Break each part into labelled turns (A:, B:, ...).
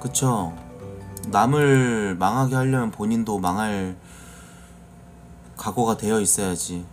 A: 그쵸. 남을 망하게 하려면 본인도 망할 각오가 되어 있어야지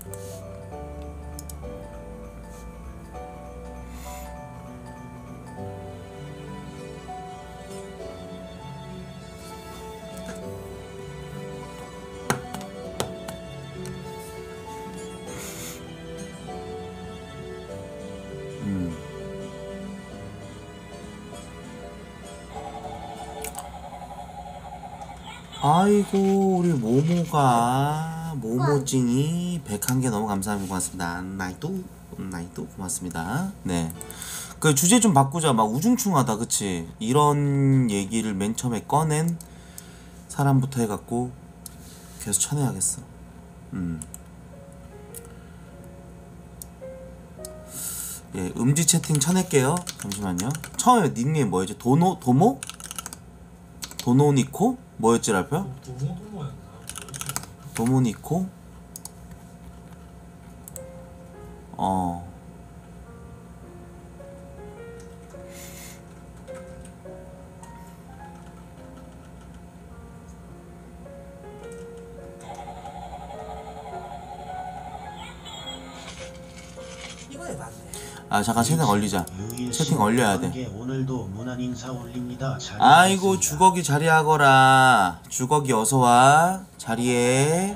A: 모모가 모모찡이 101개 너무 감사합니다 고맙습니다 나이도 나이도 고맙습니다 네 그 주제 좀 바꾸자 막 우중충하다 그치 이런 얘기를 맨 처음에 꺼낸 사람부터 해갖고 계속 쳐내야겠어 음. 예, 음지 채팅 쳐낼게요. 잠시만요. 처음에 닉네임 뭐였지? 도노 도모? 도노니코? 뭐였지 랄프야?
B: 도모 도모였나?
A: 도모니코? 어. 아 잠깐 채팅 올리자. 채팅
C: 씨
A: 올려야 돼.
C: 오늘도 무난 인사 올립니다. 잘
A: 아이고. 주걱이 자리하거라. 주걱이 어서 와. 자리에.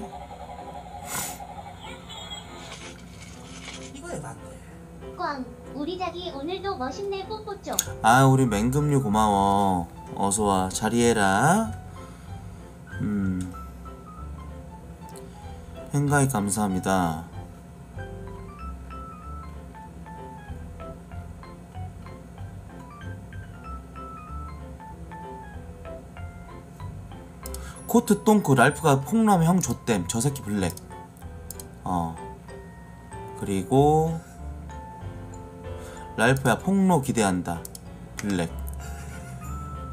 D: 이거 해봤네.
E: 꽝 우리 자기 오늘도 멋있네 뽀뽀 쪽
A: 아 우리 맹금류 고마워. 어서 와. 자리해라. 음. 행가이 감사합니다. 코트 똥그 랄프가 폭로하면 형 좆댐 저 새끼 블랙. 어. 그리고 랄프야 폭로 기대한다. 블랙.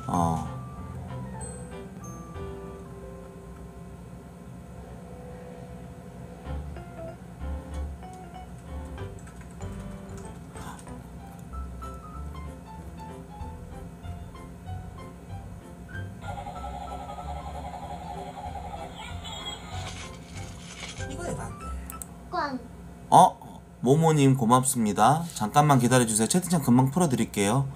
A: 어 모모님 고맙습니다. 잠깐만 기다려주세요. 채팅창 금방 풀어드릴게요.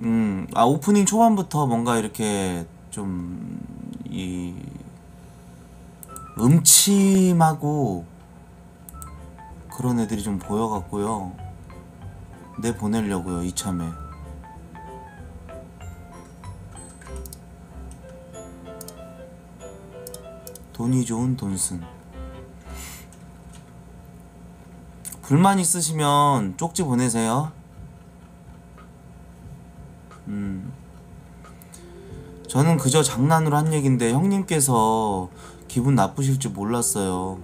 A: 음, 아 오프닝 초반부터 뭔가 이렇게 좀 이 음침하고 그런 애들이 좀 보여갖고요. 내 보내려고요 이참에. 돈이 좋은 돈순. 불만 있으시면 쪽지 보내세요. 음. 저는 그저 장난으로 한 얘긴데 형님께서 기분 나쁘실 줄 몰랐어요.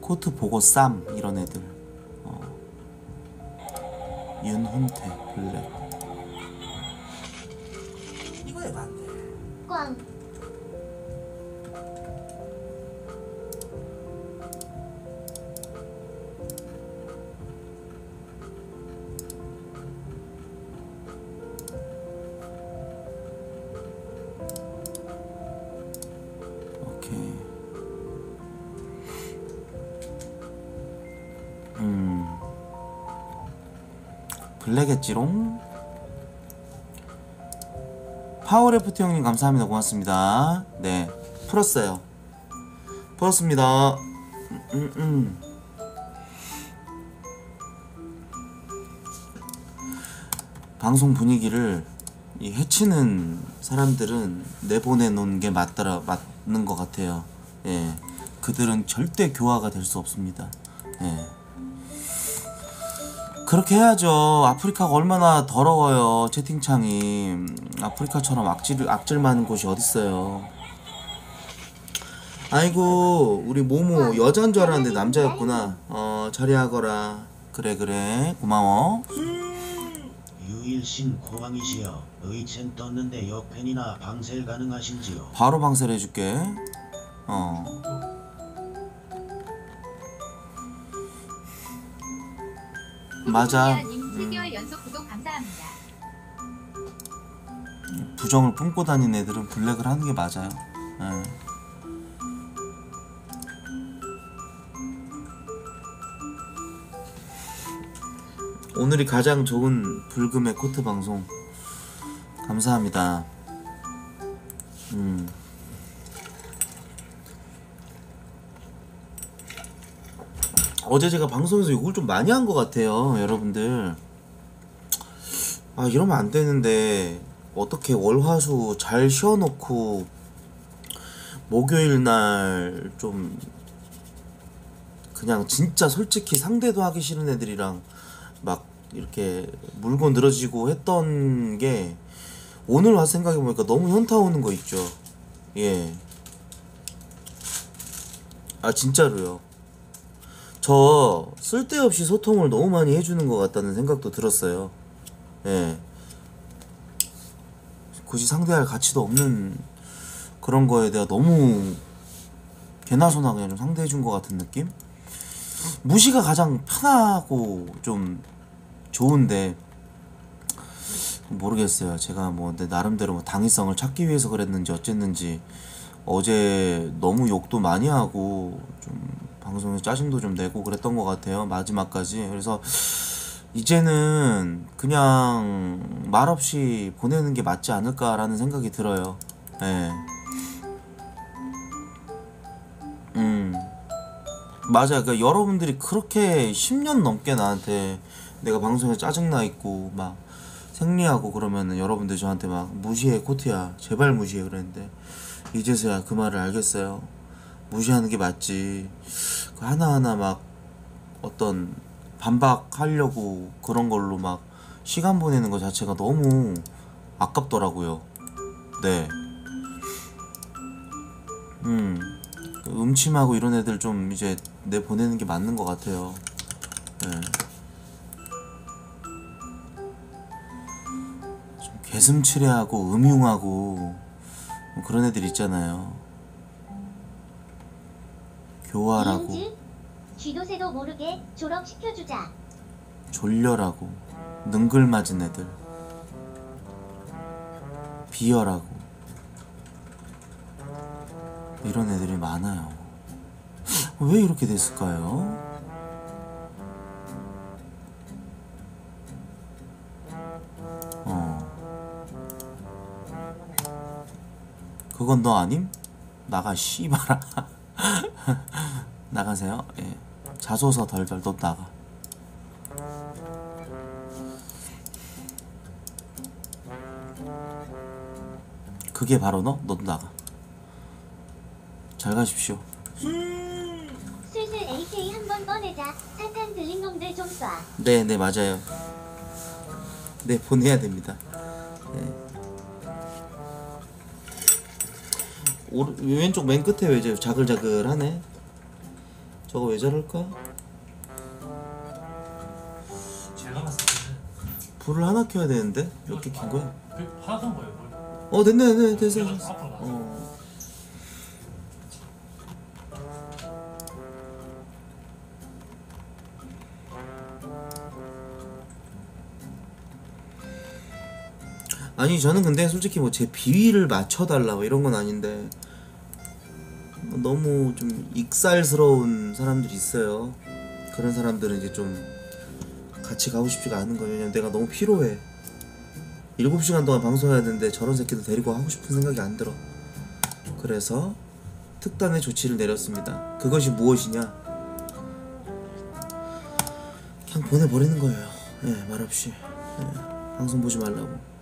A: 코트 보고 쌈 이런 애들. 어. 윤훈태 블랙. black했지롱. 파워레프트 형님 감사합니다. 고맙습니다. 네. 풀었어요. 풀었습니다. 음, 음, 음. 방송 분위기를 이 해치는 사람들은 내보내 놓은 게 맞더라 맞는 것 같아요. 예, 그들은 절대 교화가 될 수 없습니다. 예. 그렇게 해야죠. 아프리카가 얼마나 더러워요. 채팅창이 아프리카처럼 악질 악질 많은 곳이 어딨어요. 아이고 우리 모모 여자인 줄 알았는데 남자였구나. 어 자리하거라. 그래 그래 고마워.
C: 유일신 고왕이시여 의첸 떴는데 역팬이나 방셀 가능하신지요?
A: 바로 방세를 해줄게. 어. 맞아.
B: 감사합니다.
A: 부정을 뿜고 다니는 애들은 블랙을 하는 게 맞아요. 예. 오늘이 가장 좋은 불금의 코트 방송 감사합니다. 음. 어제 제가 방송에서 욕을 좀 많이 한 것 같아요, 여러분들. 아 이러면 안 되는데 어떻게 월화수 잘 쉬어놓고 목요일 날 좀 그냥 진짜 솔직히 상대도 하기 싫은 애들이랑 막 이렇게 물고 늘어지고 했던 게 오늘 와서 생각해보니까 너무 현타 오는 거 있죠 예. 아 진짜로요 저 쓸데없이 소통을 너무 많이 해주는 것 같다는 생각도 들었어요 예. 굳이 상대할 가치도 없는 그런 거에 대해 너무 개나 소나 그냥 좀 상대해 준 것 같은 느낌? 무시가 가장 편하고 좀 좋은데 모르겠어요. 제가 뭐 내 나름대로 뭐 당위성을 찾기 위해서 그랬는지 어쨌는지 어제 너무 욕도 많이 하고 좀 방송에 짜증도 좀 내고 그랬던 것 같아요. 마지막까지. 그래서 이제는 그냥 말없이 보내는 게 맞지 않을까라는 생각이 들어요. 예. 음. 맞아요. 그러니까 여러분들이 그렇게 10년 넘게 나한테 내가 방송에 짜증나 있고 막 생리하고 그러면은 여러분들 저한테 막 무시해 코트야 제발 무시해 그랬는데 이제서야 그 말을 알겠어요. 무시하는 게 맞지. 그 하나하나 막 어떤 반박하려고 그런 걸로 막 시간 보내는 것 자체가 너무 아깝더라고요. 네. 음. 그 음침하고 이런 애들 좀 이제 내 보내는 게 맞는 것 같아요. 네. 좀 개슴츠레하고 음흉하고 뭐 그런 애들 있잖아요. 교활하고
E: 쥐도새도 모르게 졸업시켜주자.
A: 졸렬하고 능글맞은 애들 비열하고 이런 애들이 많아요 왜 이렇게 됐을까요? 어 그건 너 아님? 나가 씨발아 나가세요 예 자소서 덜덜 너 나가 그게 바로 너? 너도 나가. 잘 가십시오.
E: 슬슬 AK 한번 꺼내자. 사탄 들린 놈들 좀 쏴.
A: 네, 네, 맞아요. 네, 보내야 됩니다. 네. 오른, 왼쪽 맨 끝에 왜저 자글자글하네? 저거 왜 저럴까?
F: 제가 봤을 때는
A: 불을 하나 켜야 되는데? 이렇게 킨 거야?
F: 그 하던 거예요. 뭘.
A: 어, 됐네, 됐네, 됐어, 됐어.
F: 앞으로. 어.
A: 아니 저는 근데 솔직히 뭐 제 비위를 맞춰달라 뭐 이런 건 아닌데 너무 좀 익살스러운 사람들이 있어요 그런 사람들은 이제 좀 같이 가고 싶지가 않은 거예요 왜냐면 내가 너무 피로해 7시간 동안 방송해야 되는데 저런 새끼들 데리고 하고 싶은 생각이 안 들어. 그래서 특단의 조치를 내렸습니다. 그것이 무엇이냐? 그냥 보내버리는 거예요. 예, 말없이. 예, 방송 보지 말라고.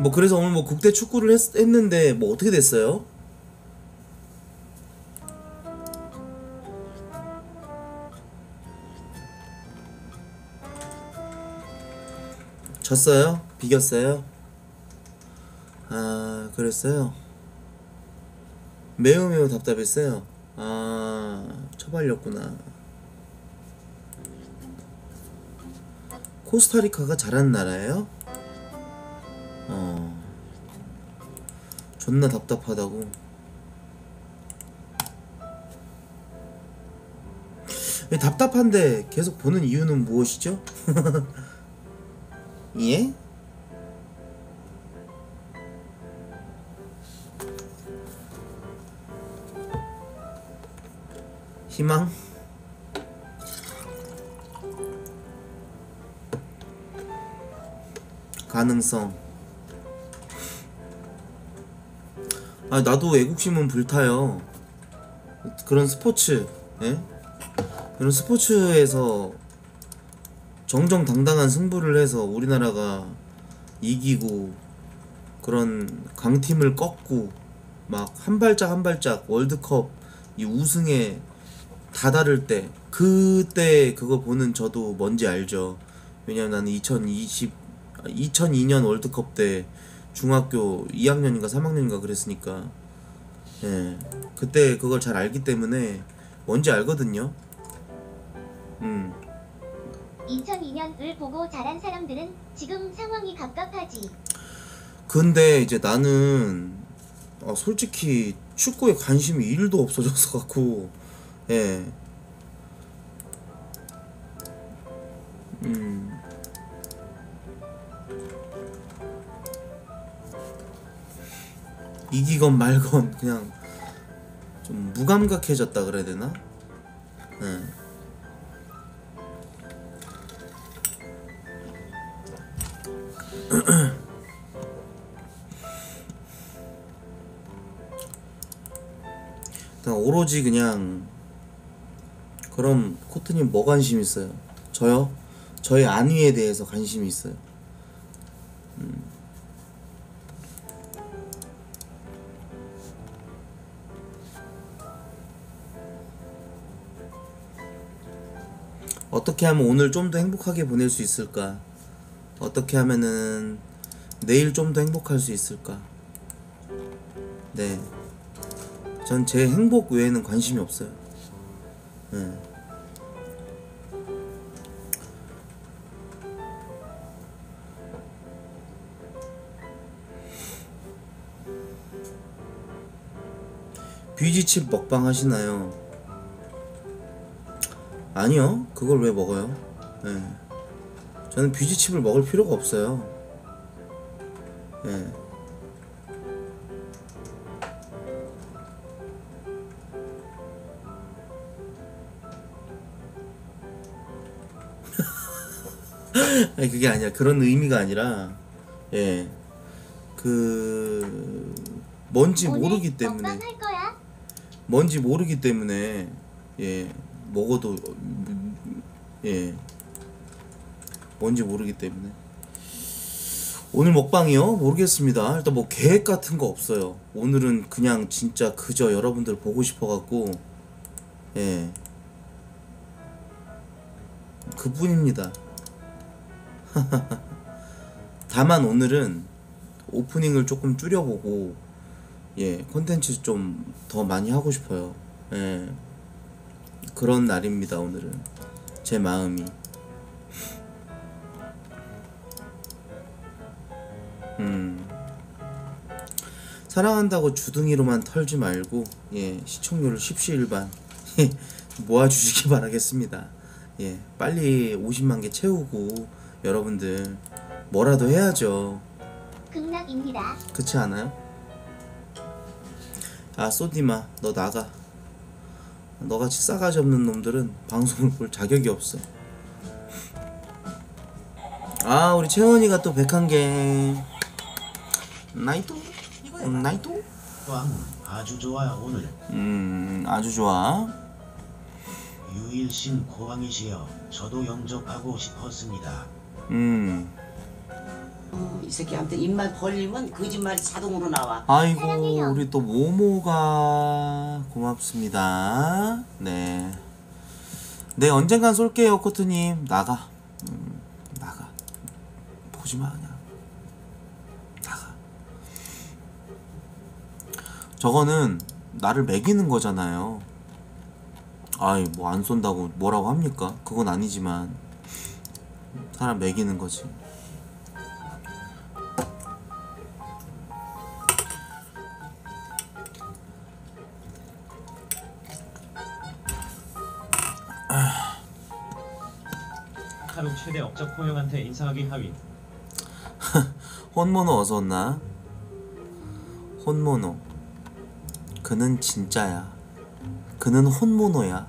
A: 뭐 그래서 오늘 뭐 국대 축구를 했, 했는데 뭐 어떻게 됐어요? 졌어요? 비겼어요? 아, 그랬어요? 매우 매우 답답했어요? 아, 처발렸구나. 코스타리카가 잘하는 나라예요? 존나 답답하다고 답답한데 계속 보는 이유는 무엇이죠? 예? 희망? 가능성 아 나도 애국심은 불타요 그런 스포츠 예? 그런 스포츠에서 정정당당한 승부를 해서 우리나라가 이기고 그런 강팀을 꺾고 막 한 발짝 한 발짝 월드컵 이 우승에 다다를 때 그때 그거 보는 저도 뭔지 알죠. 왜냐면 나는 2020 2002년 월드컵 때 중학교 2학년인가 3학년인가 그랬으니까 예 그때 그걸 잘 알기 때문에 뭔지 알거든요. 음
E: 2002년을 보고 자란 사람들은 지금 상황이 갑갑하지.
A: 근데 이제 나는 아, 솔직히 축구에 관심이 1도 없어져서 갖고 예. 음. 이기건 말건 그냥 좀 무감각해졌다 그래야 되나? 예. 그냥 오로지 그냥 그럼 코트님 뭐 관심 있어요? 저요? 저의 안위에 대해서 관심이 있어요. 어떻게 하면 오늘 좀 더 행복하게 보낼 수 있을까? 어떻게 하면은 내일 좀 더 행복할 수 있을까? 네. 전 제 행복 외에는 관심이 없어요. 네. 뷰지칩 먹방 하시나요? 아니요. 그걸 왜 먹어요? 네. 저는 뷰지칩을 먹을 필요가 없어요. 네. 아니 그게 아니야 그런 의미가 아니라 예 그 뭔지
E: 오늘
A: 모르기 때문에? 뭔지 모르기 때문에 예 먹어도 음, 예. 뭔지 모르기 때문에. 오늘 먹방이요? 모르겠습니다. 일단 뭐 계획 같은 거 없어요. 오늘은 그냥 진짜 그저 여러분들 보고 싶어 갖고 예. 그뿐입니다. 다만 오늘은 오프닝을 조금 줄여보고 예 콘텐츠 좀 더 많이 하고 싶어요. 예 그런 날입니다 오늘은. 제 마음이. 음. 사랑한다고 주둥이로만 털지 말고 예 시청률을 십시일반. 예, 모아주시기 바라겠습니다. 예 빨리 50만 개 채우고 여러분들 뭐라도 해야죠.
E: 극락입니다.
A: 그렇지 않아요? 아 소디마 너 나가 너같이 싸가지 없는 놈들은 방송을 볼 자격이 없어. 아 우리 채원이가 또 101개 나이도
D: 이거에
A: 음, 나이도
C: 왕 아주 좋아 오늘.
A: 음 아주 좋아.
C: 유일신 고왕이시여 저도 영접하고 싶었습니다.
A: 음
B: 어, 이 새끼한테 입만 벌리면 거짓말이 자동으로 나와.
A: 아이고
E: 사랑해요.
A: 우리 또 모모가 고맙습니다. 네. 네 언젠간 쏠게요 코트님. 나가. 음, 나가. 보지 마 그냥. 나가. 저거는 나를 매기는 거잖아요. 아이 뭐 안 쏜다고 뭐라고 합니까? 그건 아니지만 사람 매기는 거지
G: 하루 최대 업적 호영한테 인사하기 하윈.
A: 혼모노 어서 온나? 혼모노. 그는 진짜야. 그는 혼모노야.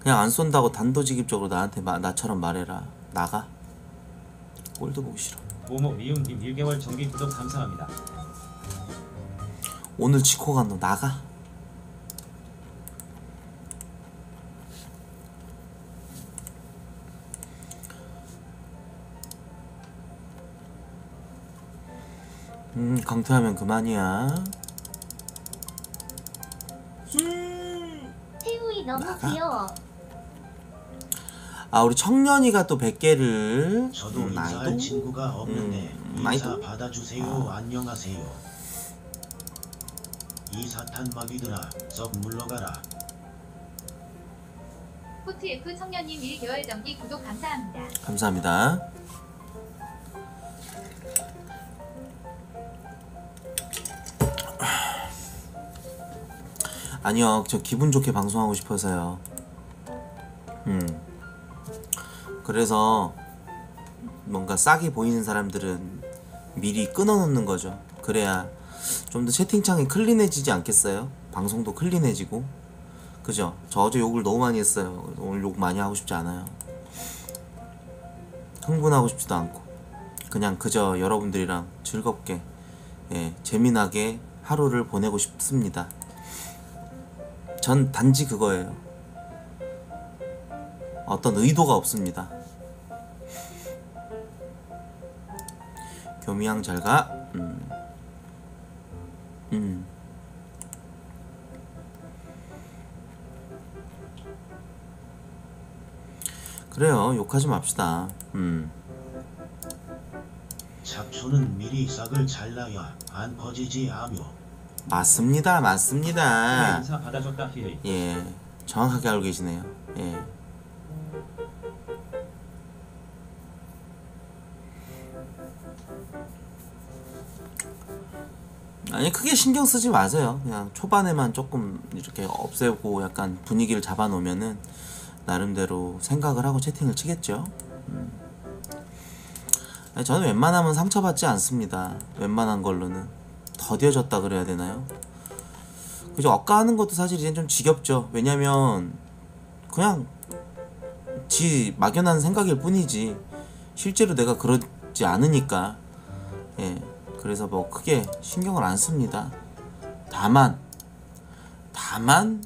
A: 그냥 안 쏜다고 단도직입적으로 나한테 마, 나처럼 말해라. 나가. 꼴도 보기 싫어.
G: 모모 미움님 1개월 정기 구독 감사합니다.
A: 오늘 지코 간너 나가. 음 강퇴하면 그만이야.
E: 태우이 너무
A: 나가.
E: 귀여워.
A: 아 우리 청년이가 또 100개를
C: 저도
A: 음,
C: 인사할
A: 나이도
C: 친구가 없는데
A: 음,
C: 인사
A: 나이도?
C: 받아주세요 안녕하세요 이 사탄 마귀들아 썩 물러가라
H: 포트F 청년님 1개월 정기 구독 감사합니다.
A: 감사합니다. 아니요, 저 기분 좋게 방송하고 싶어서요. 음. 그래서 뭔가 싹이 보이는 사람들은 미리 끊어놓는 거죠. 그래야 좀 더 채팅창이 클린해지지 않겠어요? 방송도 클린해지고. 그죠? 저 어제 욕을 너무 많이 했어요. 오늘 욕 많이 하고 싶지 않아요. 흥분하고 싶지도 않고 그냥 그저 여러분들이랑 즐겁게 예, 재미나게 하루를 보내고 싶습니다. 전 단지 그거예요. 어떤 의도가 없습니다. 교미양 잘가. 욕하지 맙시다. 음.
C: 잡초는 미리 싹을 잘라야 안 퍼지지 아묘
A: 맞습니다. 맞습니다.
G: 인사 받아줬다 히히.
A: 예. 정확하게 알고 계시네요. 예. 아니 크게 신경 쓰지 마세요. 그냥 초반에만 조금 이렇게 없애고 약간 분위기를 잡아놓으면은 나름대로 생각을 하고 채팅을 치겠죠. 음. 저는 웬만하면 상처받지 않습니다. 웬만한 걸로는 더뎌졌다 그래야 되나요? 그죠? 억까하는 것도 사실 이제 좀 지겹죠. 왜냐면 그냥 지 막연한 생각일 뿐이지 실제로 내가 그러지 않으니까 예 그래서 뭐 크게 신경을 안 씁니다. 다만 다만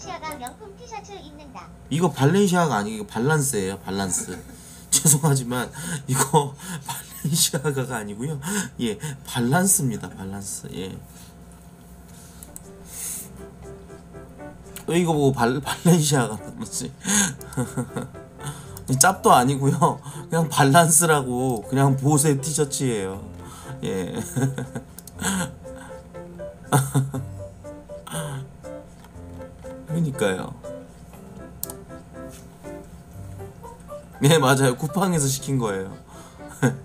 E: 발렌시아가 명품 티셔츠 입는다.
A: 이거 발렌시아가 아니고 발란스예요. 발란스. 죄송하지만 이거 발렌시아가가 아니고요. 예 발란스입니다. 발란스. 예. 왜 이거 보고 발, 발렌시아가 그러지? 짭도 아니고요. 그냥 발란스라고 그냥 보세 티셔츠예요. 예 그러니까요. 네 맞아요. 쿠팡에서 시킨 거예요.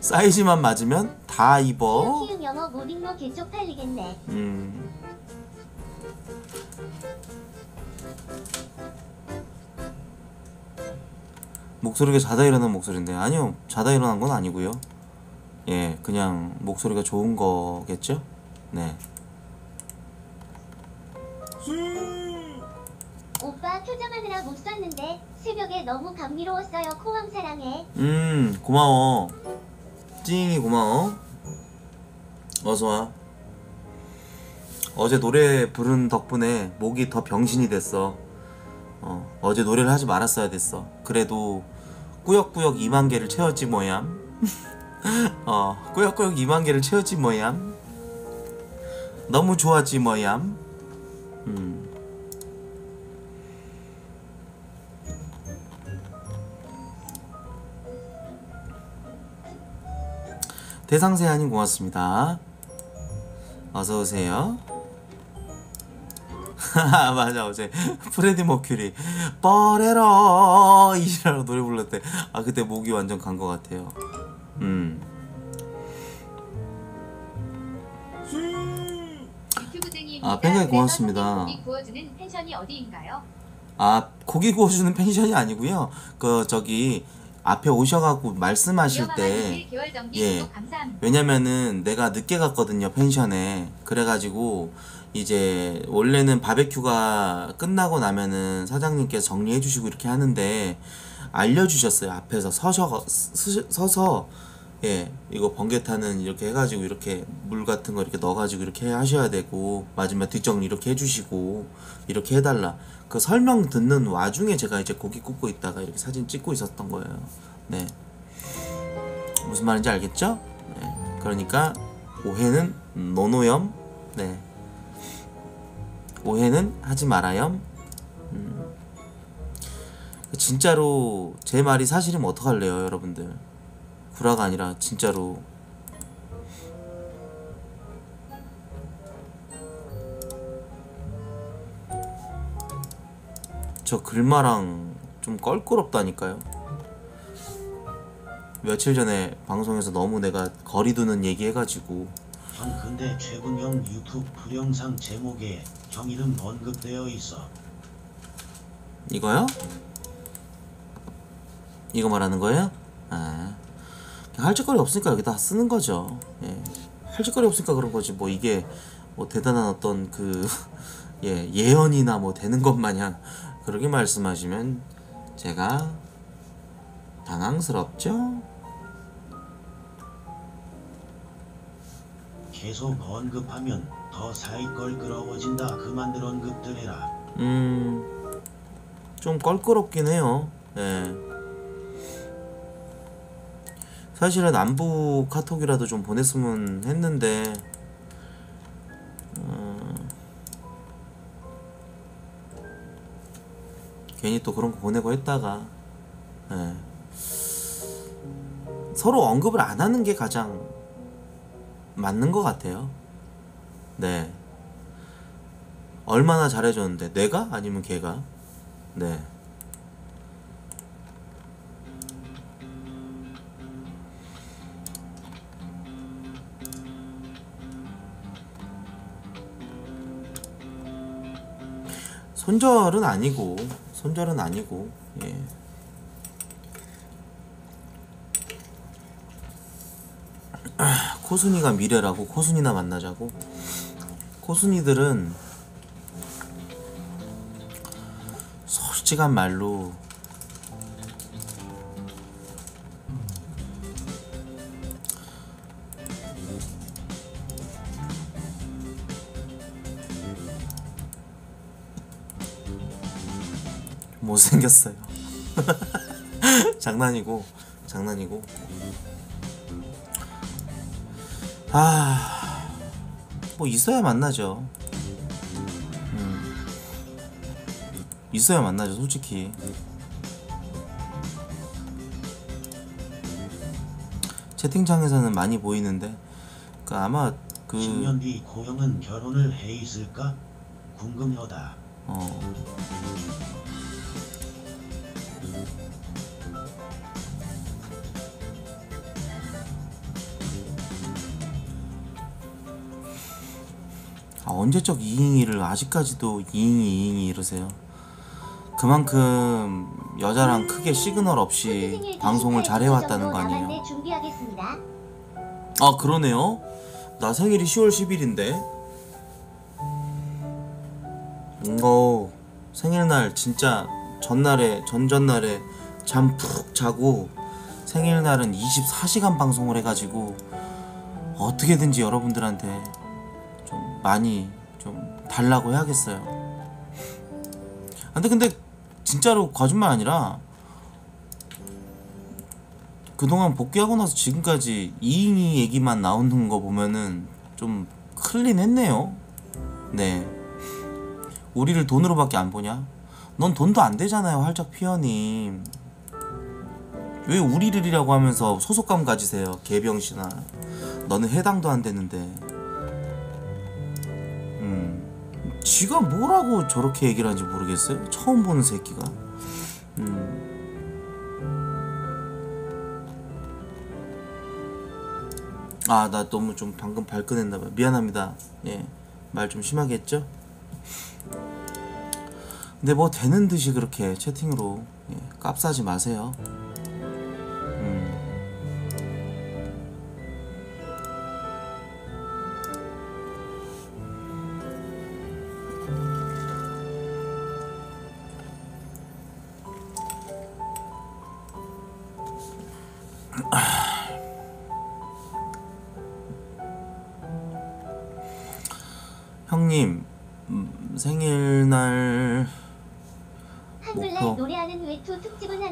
A: 사이즈만 맞으면 다 입어.
E: 키읔 영어 모딩모 개쪽 팔리겠네.
A: 음. 목소리가 자다 일어난 목소리인데. 아니요 자다 일어난 건 아니고요. 예 그냥 목소리가 좋은 거겠죠? 네
E: 표정하느라 못 썼는데 새벽에 너무 감미로웠어요. 코왕 사랑해.
A: 음 고마워. 찡이 고마워. 어서 와. 어제 노래 부른 덕분에 목이 더 병신이 됐어. 어, 어제 노래를 하지 말았어야 됐어. 그래도 꾸역꾸역 2만 개를 채웠지 뭐얌. 어 꾸역꾸역 2만 개를 채웠지 뭐얌. 너무 좋았지 뭐얌. 음 대상세아님 고맙습니다. 어서 오세요. 맞아 어제 프레디 머큐리 뻐레러 이시라고 노래 불렀대. 아 그때 목이 완전 간 것 같아요. 음. 아, 팬가이 고맙습니다.
H: 고기 구워주는 펜션이 어디인가요?
A: 아 고기 구워주는 펜션이 아니고요. 그 저기 앞에 오셔갖고 말씀하실 때
H: 위험하마님 1개월 정기
A: 예. 왜냐면은 내가 늦게 갔거든요 펜션에 그래가지고 이제 원래는 바베큐가 끝나고 나면은 사장님께서 정리해 주시고 이렇게 하는데 알려주셨어요 앞에서 서셔 스- 서서 예 이거 번개탄은 이렇게 해가지고 이렇게 물 같은 거 이렇게 넣어가지고 이렇게 하셔야 되고 마지막 뒷정리 이렇게 해주시고 이렇게 해달라 그 설명 듣는 와중에 제가 이제 고기 굽고 있다가 이렇게 사진 찍고 있었던 거예요 네 무슨 말인지 알겠죠? 네. 그러니까 오해는 노노염. 네. 오해는 하지 말아염. 음. 진짜로 제 말이 사실이면 어떡할래요, 여러분들? 구라가 아니라 진짜로 저 글마랑 좀 껄끄럽다니까요. 며칠 전에 방송에서 너무 내가 거리 두는 얘기 해가지고
C: 형 근데 최근 형 유튜브 영상 제목에 형 이름 언급되어 있어.
A: 이거요? 이거 말하는 거예요? 아, 할 짓거리 없으니까 여기다 쓰는 거죠. 예. 할 짓거리 없으니까 그런 거지. 뭐 이게 뭐 대단한 어떤 그 예, 예언이나 뭐 되는 것 마냥 그렇게 말씀하시면 제가 당황스럽죠?
C: 계속 언급하면 더 사이 껄끄러워진다. 그만들 언급들 해라.
A: 음, 좀 껄끄럽긴 해요. 예. 사실은 안부 카톡이라도 좀 보냈으면 했는데, 어, 괜히 또 그런 거 보내고 했다가, 예. 서로 언급을 안 하는 게 가장 맞는 것 같아요. 네. 얼마나 잘해줬는데 내가 아니면 걔가 네 손절은 아니고 손절은 아니고 예. 아, 코순이가 미래라고 코순이나 만나자고? 코순이들은 솔직한 말로 생겼어요. 장난이고 장난이고 아, 뭐 있어야 만나죠. 음. 있어야 만나죠, 솔직히. 채팅창에서는 많이 보이는데, 그 아마 그
C: 10년 뒤 고영은 결혼을 해 있을까? 궁금하다.
A: 어. 언제적 이잉이를 아직까지도 이잉이 이잉이 이러세요. 그만큼 여자랑 크게 시그널 없이 방송을 잘 해왔다는 거 아니에요? 아 그러네요. 나 생일이 10월 10일인데. 어 생일날 진짜 전날에 전전날에 잠 푹 자고 생일날은 24시간 방송을 해가지고 어떻게든지 여러분들한테 좀 많이 좀 달라고 해야겠어요. 아, 근데 근데 진짜로 거짓말 아니라 그동안 복귀하고 나서 지금까지 이잉이 얘기만 나오는 거 보면은 좀 클린 했네요. 네. 우리를 돈으로밖에 안 보냐? 넌 돈도 안 되잖아요, 활짝 피어님. 왜 우리를이라고 하면서 소속감 가지세요, 개병신아. 너는 해당도 안 되는데. 지가 뭐라고 저렇게 얘기를 하는지 모르겠어요. 처음 보는 새끼가. 음. 아, 나 너무 좀 방금 발끈했나봐요. 미안합니다. 예. 말 좀 심하게 했죠? 근데 뭐 되는 듯이 그렇게 채팅으로 예, 깝싸지 마세요.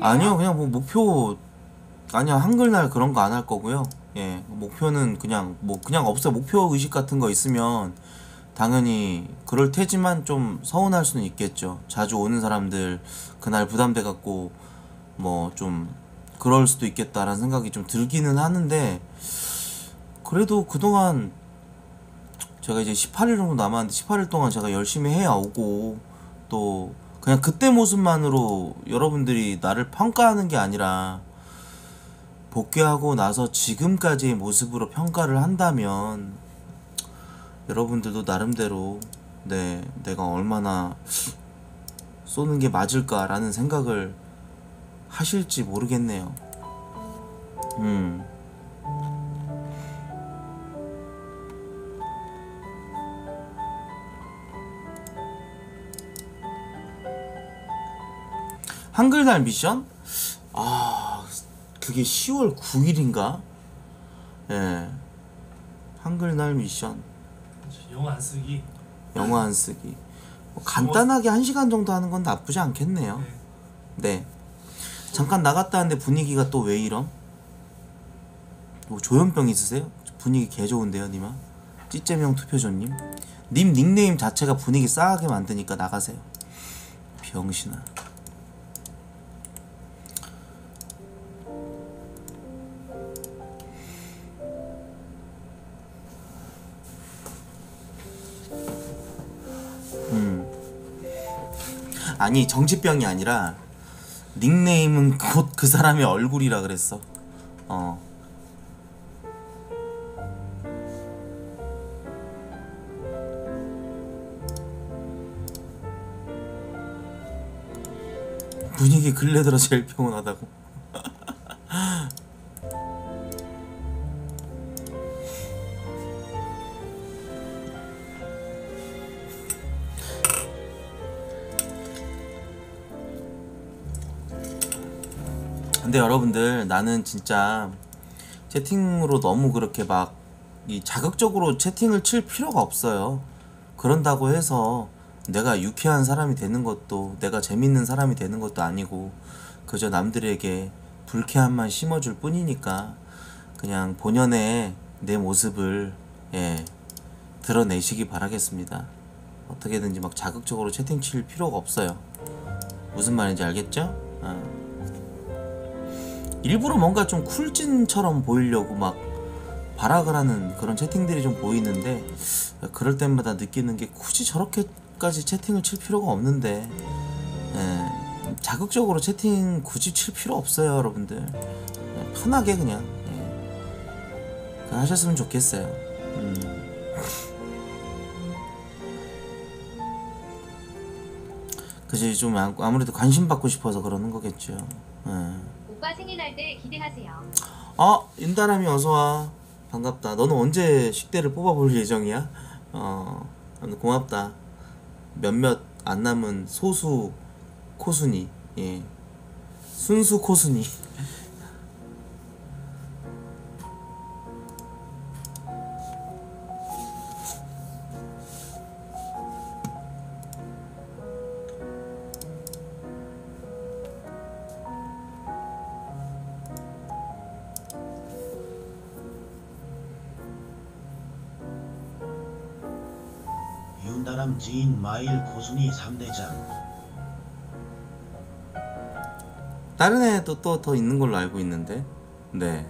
E: 하나요?
A: 아니요. 그냥 뭐 목표 아니야 한글날 그런 거 안 할 거고요. 예. 목표는 그냥 뭐 그냥 없어요. 목표 의식 같은 거 있으면 당연히 그럴 테지만 좀 서운할 수는 있겠죠. 자주 오는 사람들 그날 부담돼 갖고 뭐 좀 그럴 수도 있겠다라는 생각이 좀 들기는 하는데 그래도 그동안 제가 이제 18일 정도 남았는데 18일 동안 제가 열심히 해 오고 또 그냥 그때 모습만으로 여러분들이 나를 평가하는 게 아니라 복귀하고 나서 지금까지의 모습으로 평가를 한다면 여러분들도 나름대로 네 내가 얼마나 쏘는 게 맞을까라는 생각을 하실지 모르겠네요. 음. 한글날 미션? 아, 그게 10월 9일인가? 예. 한글날 미션.
F: 영어 안 쓰기.
A: 영어 안 쓰기. 뭐 간단하게 한 시간 정도 하는 건 나쁘지 않겠네요.
F: 네.
A: 네. 잠깐 나갔다 왔는데 분위기가 또 왜 이럼? 뭐 조현병 있으세요? 분위기 개 좋은데요, 님아. 찌잼형 투표조님. 님 닉네임 자체가 분위기 싸하게 만드니까 나가세요. 병신아. 아니 정치병이 아니라 닉네임은 곧 그 사람의 얼굴이라 그랬어. 어. 분위기 근래 들어 제일 평온하다고. 근데 여러분들 나는 진짜 채팅으로 너무 그렇게 막 이 자극적으로 채팅을 칠 필요가 없어요. 그런다고 해서 내가 유쾌한 사람이 되는 것도 내가 재밌는 사람이 되는 것도 아니고 그저 남들에게 불쾌함만 심어줄 뿐이니까 그냥 본연의 내 모습을 예 드러내시기 바라겠습니다. 어떻게든지 막 자극적으로 채팅 칠 필요가 없어요. 무슨 말인지 알겠죠? 어. 일부러 뭔가 좀 쿨진처럼 보이려고 막 발악을 하는 그런 채팅들이 좀 보이는데 그럴 때마다 느끼는 게 굳이 저렇게까지 채팅을 칠 필요가 없는데 예, 자극적으로 채팅 굳이 칠 필요 없어요 여러분들 예, 편하게 그냥 예, 하셨으면 좋겠어요 음. 그지 좀 아- 아무래도 관심 받고 싶어서 그러는 거겠죠 예.
H: 오빠 생일날 때 기대하세요.
A: 어 인다람이 어서 와. 반갑다. 너는 언제 식대를 뽑아볼 예정이야? 어 고맙다. 몇몇 안 남은 소수 코순이. 예. 순수 코순이
C: 지인 마일 고순이 3대장.
A: 다른 애도 또 더 있는 걸로 알고 있는데. 네.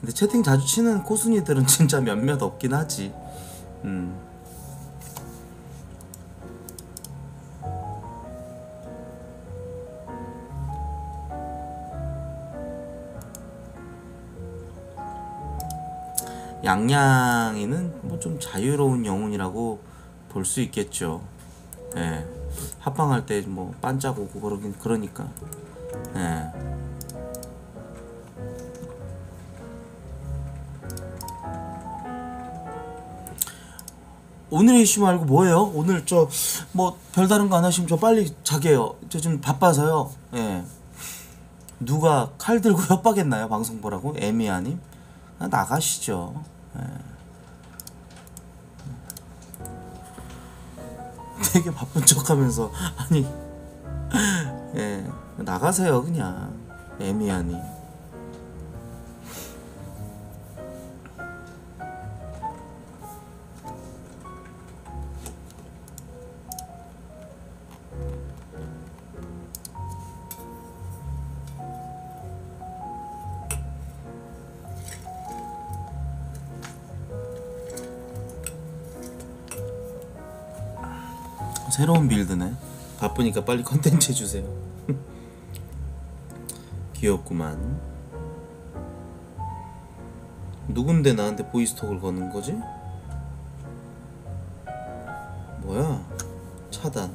A: 근데 채팅 자주 치는 코순이들은 진짜 몇몇 없긴 하지. 음 양양이는 뭐 좀 자유로운 영혼이라고 볼 수 있겠죠. 예. 합방할 때 뭐 반짝 오고 그러긴 그러니까. 예. 오늘의 이슈 말고 뭐예요? 오늘 저 뭐 별다른 거 안 하시면 저 빨리 자게요. 저 좀 바빠서요. 예. 누가 칼 들고 협박했나요? 방송 보라고? 에미아님? 아, 나가시죠. 예. 되게 바쁜 척하면서 아니 예 나가세요 그냥 에미아님. 바쁘니까 빨리 컨텐츠 해주세요. 귀엽구만. 누군데 나한테 보이스톡을 거는 거지? 뭐야? 차단.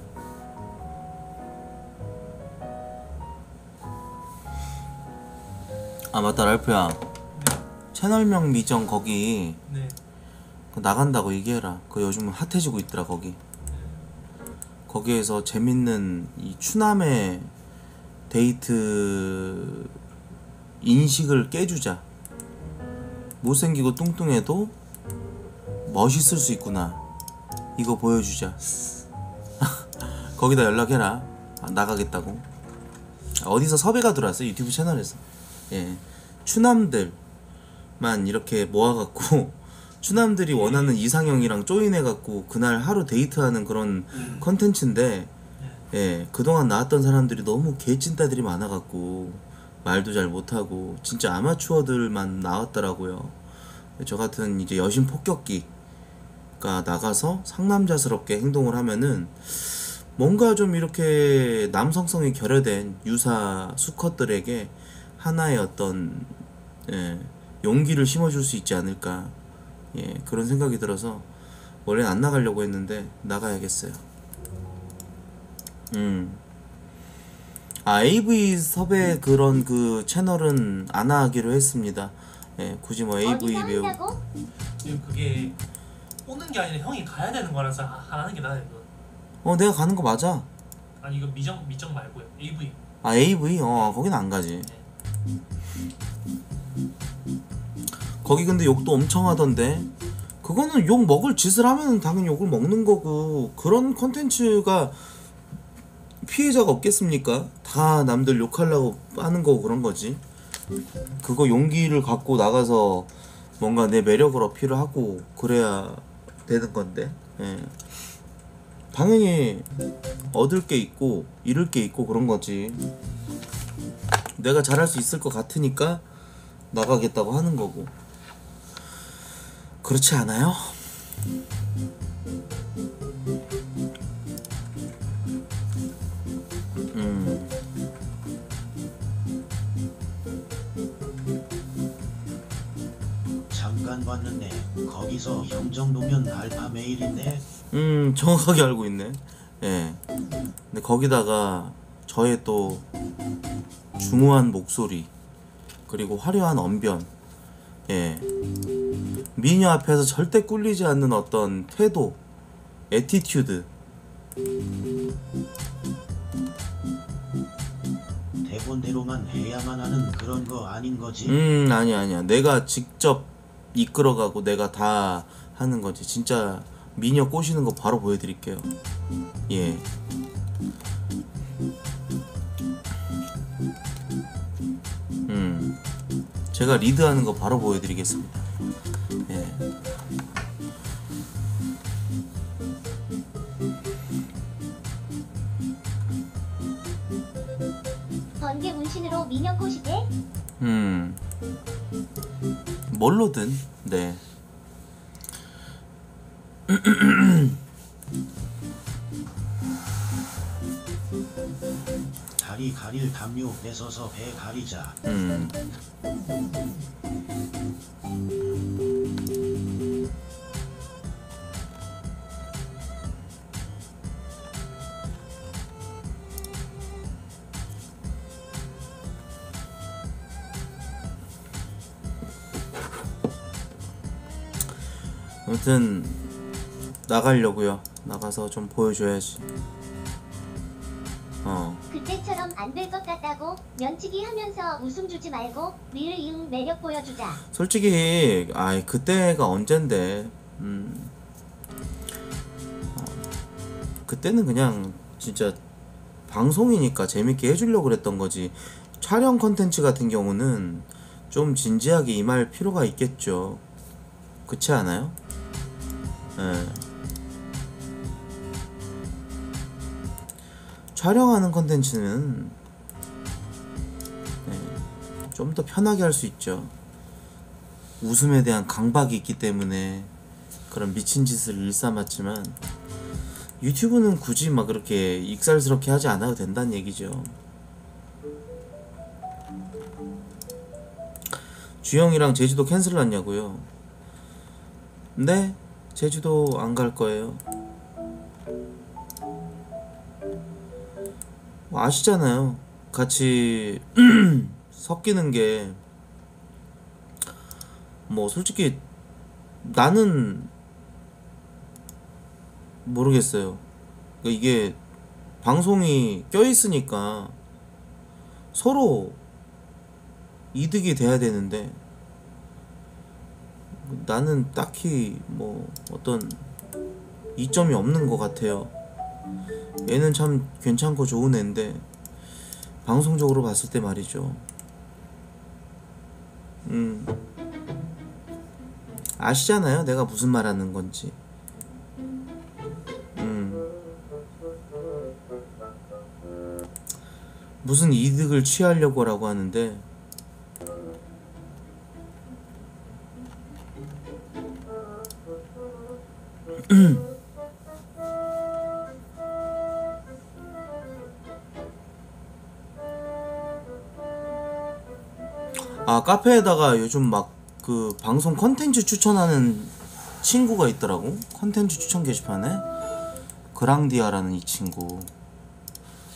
A: 아 맞다 랄프야. 채널명 미정 거기
F: 네.
A: 그거 나간다고 얘기해라. 그거 요즘 핫해지고 있더라 거기. 거기에서 재밌는 이 추남의 데이트 인식을 깨주자. 못생기고 뚱뚱해도 멋있을 수 있구나. 이거 보여주자. 거기다 연락해라. 아, 나가겠다고. 어디서 섭외가 들어왔어? 유튜브 채널에서. 예. 추남들만 이렇게 모아갖고 추남들이 원하는 이상형이랑 조인해갖고 그날 하루 데이트하는 그런 컨텐츠인데 예 그동안 나왔던 사람들이 너무 개찐따들이 많아갖고 말도 잘 못하고 진짜 아마추어들만 나왔더라고요. 저 같은 이제 여신 폭격기가 나가서 상남자스럽게 행동을 하면은 뭔가 좀 이렇게 남성성이 결여된 유사 수컷들에게 하나의 어떤 예, 용기를 심어줄 수 있지 않을까 예, 그런 생각이 들어서 원래는 안 나가려고 했는데 나가야겠어요. 음. 아 AV 섭외 그런 그 채널은 안 하기로 했습니다. 예, 굳이 뭐 AV 배우?
F: 지금 그게 오는 게 아니라 형이 가야 되는 거라서 아- 안 하는 게 나아요. 이거.
A: 어 내가 가는 거 맞아.
F: 아니 이거 미정 미정 말고요. AV.
A: 아 AV 어 거긴 안 가지. 거기 근데 욕도 엄청 하던데 그거는 욕 먹을 짓을 하면 당연히 욕을 먹는 거고 그런 컨텐츠가 피해자가 없겠습니까? 다 남들 욕하려고 하는 거고 그런 거지. 그거 용기를 갖고 나가서 뭔가 내 매력을 어필을 하고 그래야 되는 건데. 예. 당연히 얻을 게 있고 잃을 게 있고 그런 거지. 내가 잘할 수 있을 것 같으니까 나가겠다고 하는 거고. 그렇지 않아요? 음.
C: 잠깐 봤는데 거기서 형 정도면 알파 메일인데
A: 음, 정확하게 알고 있네. 예. 근데 거기다가 저의 또 중후한 목소리 그리고 화려한 언변, 예. 미녀 앞에서 절대 꿀리지 않는 어떤 태도, attitude,
C: 대본대로만 해야만 하는 그런 거 아닌 거지.
A: 음 아니야 아니야. 내가 직접 이끌어가고 내가 다 하는 거지. 진짜 미녀 꼬시는 거 바로 보여드릴게요. 예. 음, 제가 리드하는 거 바로 보여드리겠습니다.
E: 번개 문신으로 미녀 꼬시게?
A: 음, 뭘로든, 네.
C: 다리 가릴 담요 뺏어서 배 가리자.
A: 음. 아무튼 나가려고요. 나가서 좀 보여줘야지. 어.
E: 그때처럼 안 될 것 같다고 면치기 하면서 웃음 주지 말고 리을 이응 매력 보여주자.
A: 솔직히 아이 그때가 언젠데 음 어, 그때는 그냥 진짜 방송이니까 재밌게 해주려고 그랬던 거지 촬영 컨텐츠 같은 경우는 좀 진지하게 임할 필요가 있겠죠 그렇지 않아요? 예. 촬영하는 컨텐츠는 좀더 편하게 할 수 있죠. 웃음에 대한 강박이 있기 때문에 그런 미친 짓을 일삼았지만 유튜브는 굳이 막 그렇게 익살스럽게 하지 않아도 된다는 얘기죠. 주영이랑 제주도 캔슬 났냐고요? 네, 제주도 안 갈 거예요. 뭐 아시잖아요. 같이 섞이는 게 뭐 솔직히 나는 모르겠어요. 그러니까 이게 방송이 껴 있으니까 서로 이득이 돼야 되는데 나는 딱히 뭐 어떤 이점이 없는 것 같아요. 얘는 참 괜찮고 좋은 애인데 방송적으로 봤을 때 말이죠. 음 아시잖아요 내가 무슨 말 하는 건지 음 무슨 이득을 취하려고 라고 하는데 아 카페에다가 요즘 막 그 방송 컨텐츠 추천하는 친구가 있더라고. 컨텐츠 추천 게시판에. 그랑디아라는 이 친구.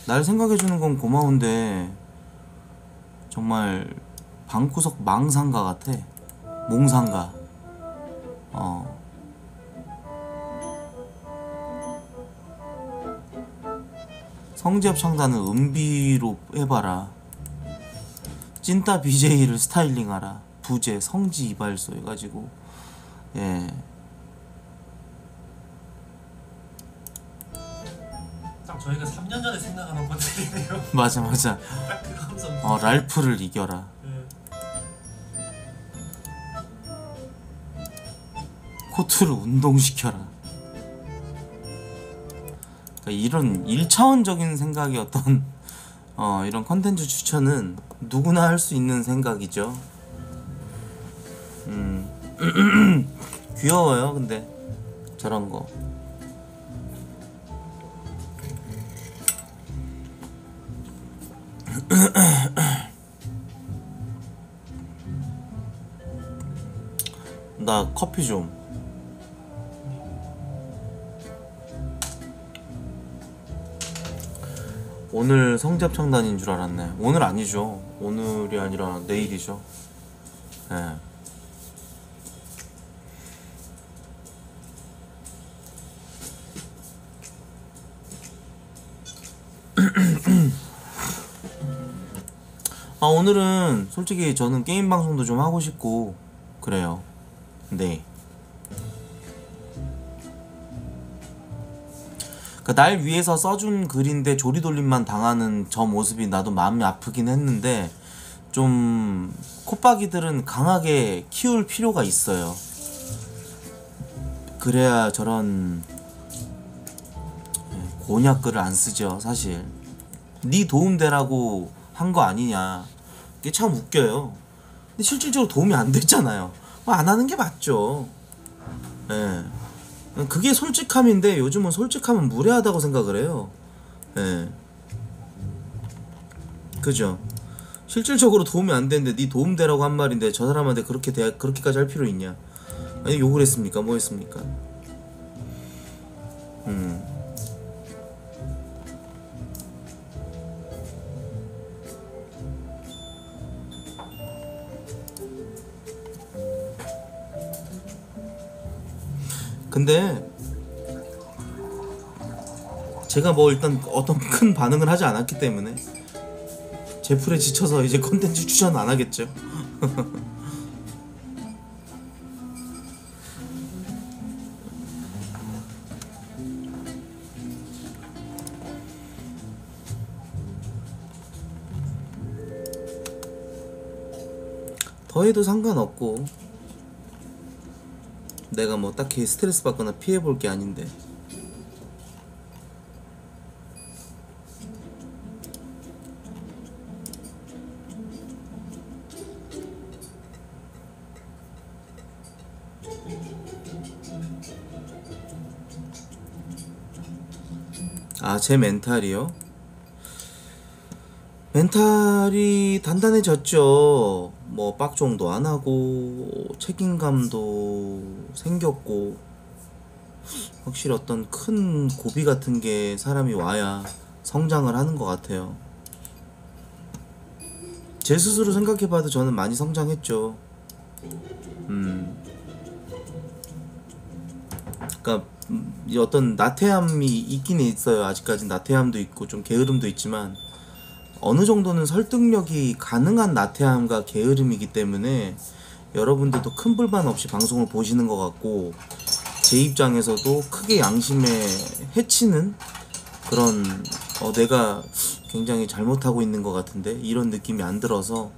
A: 날 생각해주는 건 고마운데 정말 방구석 망상가 같아. 몽상가. 어 성지엽 창단은 은비로 해봐라. 찐따 BJ를 스타일링하라. 부재 성지 이발소 해가지고. 예.
F: 딱 저희가 3년 전에 생각하는 것들이네요.
A: 맞아 맞아.
F: 딱그 감성.
A: 어 랄프를 이겨라.
F: 예.
A: 코트를 운동시켜라 그러니까 이런 1차원적인 생각의 어떤 어 이런 컨텐츠 추천은 누구나 할 수 있는 생각이죠. 음. 귀여워요 근데. 저런 거. 나 커피 좀. 오늘 성잡창단인 줄 알았네. 오늘 아니죠. 오늘이 아니라 내일이죠. 예. 아 오늘은 솔직히 저는 게임 방송도 좀 하고 싶고 그래요. 네. 그날 위해서 써준 글인데 조리돌림만 당하는 저 모습이 나도 마음이 아프긴 했는데 좀 콧박이들은 강하게 키울 필요가 있어요. 그래야 저런 예, 곤약 글을 안 쓰죠, 사실. 네 도움되라고 한 거 아니냐. 이게 참 웃겨요. 근데 실질적으로 도움이 안 됐잖아요. 뭐 안 하는 게 맞죠. 예. 그게 솔직함인데 요즘은 솔직함은 무례하다고 생각을 해요. 예. 그죠? 실질적으로 도움이 안 되는데 네 도움 되라고 한 말인데 저 사람한테 그렇게 대 그렇게까지 할 필요 있냐? 아니 욕을 했습니까? 뭐 했습니까? 음. 근데 제가 뭐 일단 어떤 큰 반응을 하지 않았기 때문에 제풀에 지쳐서 이제 컨텐츠 추천 안 하겠죠. 더 해도 상관없고 내가 뭐 딱히 스트레스 받거나 피해 볼 게 아닌데 아, 제 멘탈이요? 멘탈이 단단해졌죠. 뭐, 빡종도 안 하고, 책임감도 생겼고, 확실히 어떤 큰 고비 같은 게 사람이 와야 성장을 하는 것 같아요. 제 스스로 생각해봐도 저는 많이 성장했죠. 음. 그러니까 음, 이 어떤 나태함이 있긴 있어요. 아직까지 나태함도 있고 좀 게으름도 있지만 어느 정도는 설득력이 가능한 나태함과 게으름이기 때문에 여러분들도 큰 불만 없이 방송을 보시는 것 같고 제 입장에서도 크게 양심에 해치는 그런 어 내가 굉장히 잘못하고 있는 것 같은데 이런 느낌이 안 들어서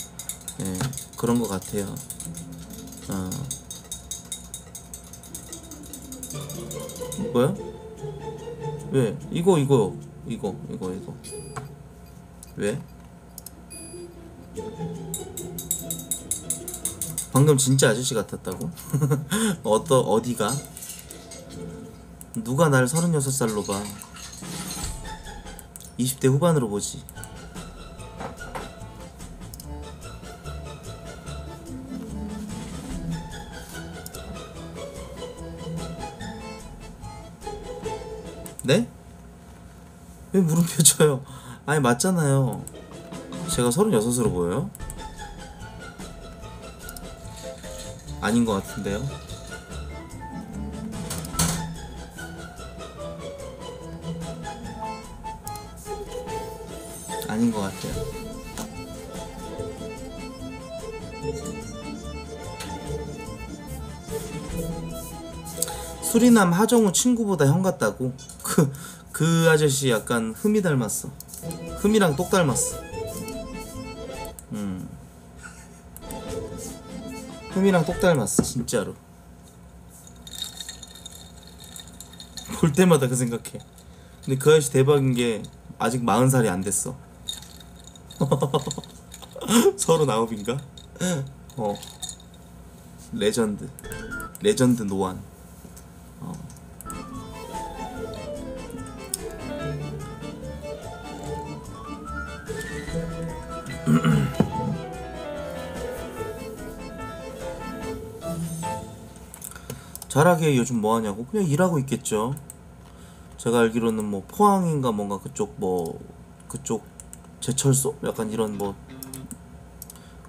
A: 예, 그런 것 같아요. 어. 뭐야? 왜? 이거 이거 이거 이거 이거 왜? 방금 진짜 아저씨 같았다고? 어떠 어디가? 누가 날 36살로 봐 20대 후반으로 보지 네? 왜 물음표 쳐요? 아니 맞잖아요. 제가 36으로 보여요? 아닌 것 같은데요? 아닌 것 같아요. 수리남 하정우 친구보다 형 같다고? 그, 그 아저씨 약간 흠이 닮았어. 흠이랑 똑 닮았어. 음. 흠이랑 똑 닮았어, 진짜로. 볼 때마다 그 생각해. 근데 그 아저씨 대박인 게 아직 40살이 안 됐어. 서른아홉인가? 어. 레전드. 레전드 노안. 자라게 요즘 뭐 하냐고 그냥 일하고 있겠죠. 제가 알기로는 뭐 포항인가 뭔가 그쪽 뭐 그쪽 제철소 약간 이런 뭐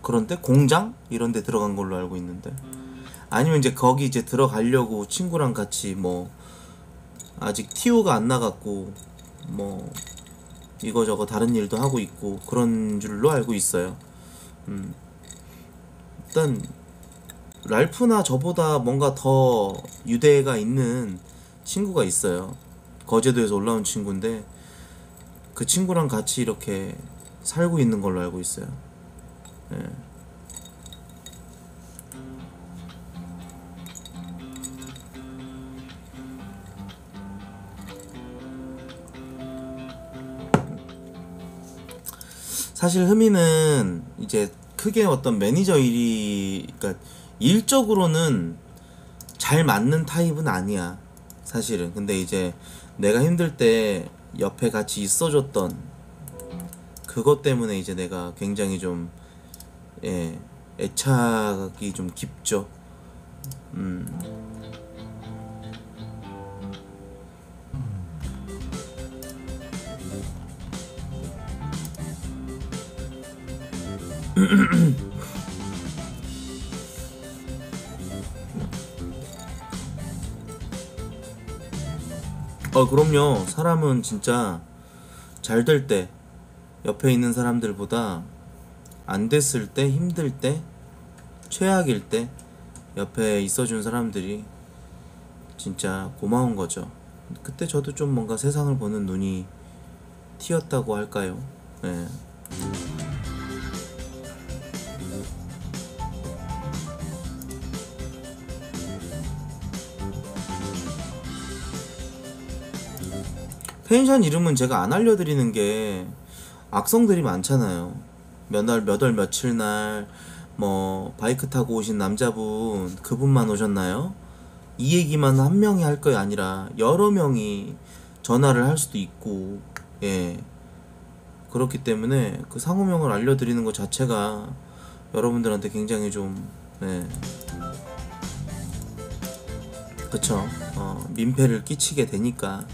A: 그런데 공장 이런 데 들어간 걸로 알고 있는데 아니면 이제 거기 이제 들어가려고 친구랑 같이 뭐 아직 티오가 안 나갔고 뭐 이거저거 다른 일도 하고 있고 그런 줄로 알고 있어요. 음. 일단 랄프나 저보다 뭔가 더 유대가 있는 친구가 있어요. 거제도에서 올라온 친구인데 그 친구랑 같이 이렇게 살고 있는 걸로 알고 있어요. 예. 사실 흠이는 이제 크게 어떤 매니저 일이 그러니까 일적으로는 잘 맞는 타입은 아니야 사실은 근데 이제 내가 힘들 때 옆에 같이 있어줬던 그것 때문에 이제 내가 굉장히 좀 예, 애착이 좀 깊죠. 음. 어, 그럼요. 사람은 진짜 잘 될 때, 옆에 있는 사람들보다 안 됐을 때, 힘들 때, 최악일 때, 옆에 있어준 사람들이 진짜 고마운 거죠. 그때 저도 좀 뭔가 세상을 보는 눈이 튀었다고 할까요? 예. 펜션 이름은 제가 안 알려드리는 게 악성들이 많잖아요. 몇 날, 몇 월, 며칠 날, 뭐, 바이크 타고 오신 남자분, 그분만 오셨나요? 이 얘기만 한 명이 할거 아니라, 여러 명이 전화를 할 수도 있고, 예. 그렇기 때문에 그 상호명을 알려드리는 것 자체가 여러분들한테 굉장히 좀, 예. 그쵸. 어, 민폐를 끼치게 되니까.